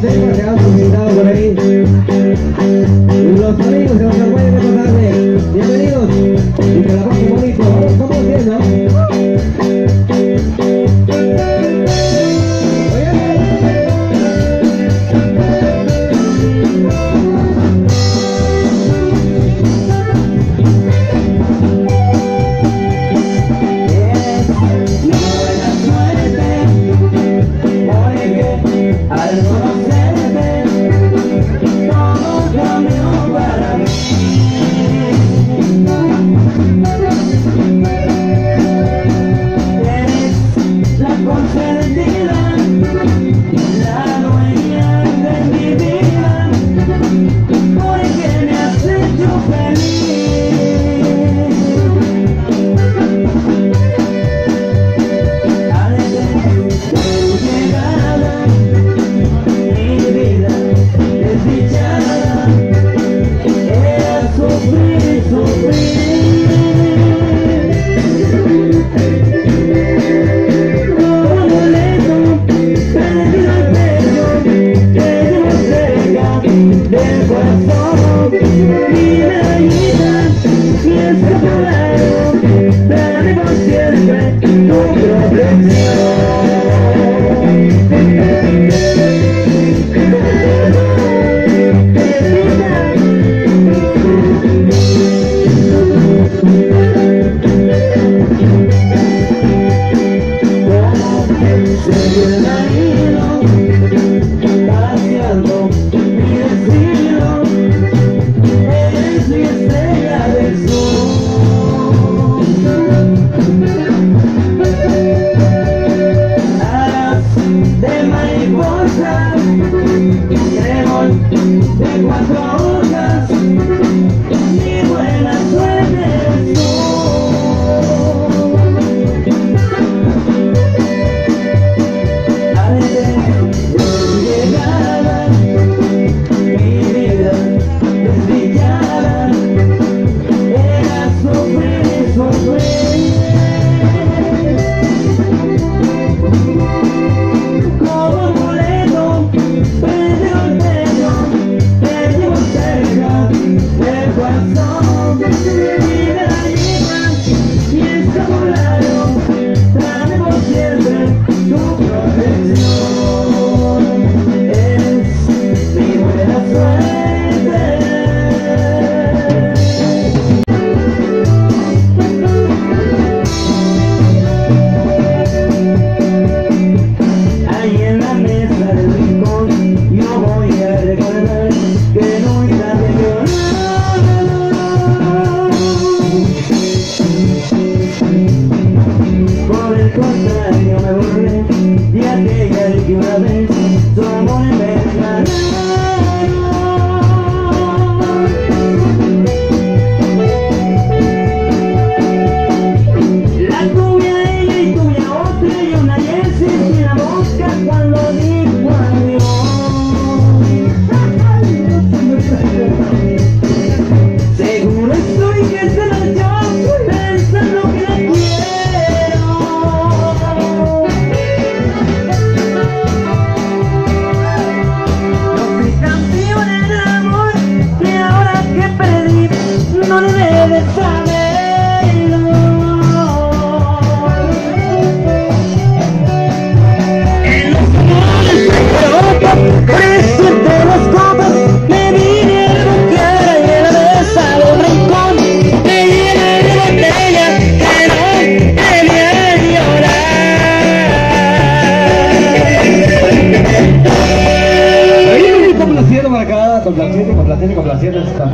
se encargaban sus invitados por. Los amigos de Bienvenidos. Y que la pasen bonito. ¿Cómo? Whoa.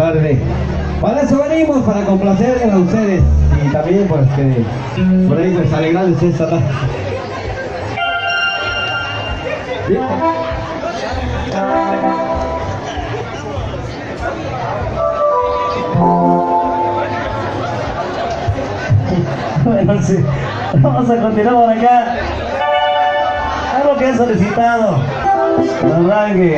tarde. Para eso venimos, para complacerles a ustedes y también pues que por ahí pues alegrarles esta tarde. Bueno, sí. Vamos a continuar por acá. Algo que he solicitado. Arranque.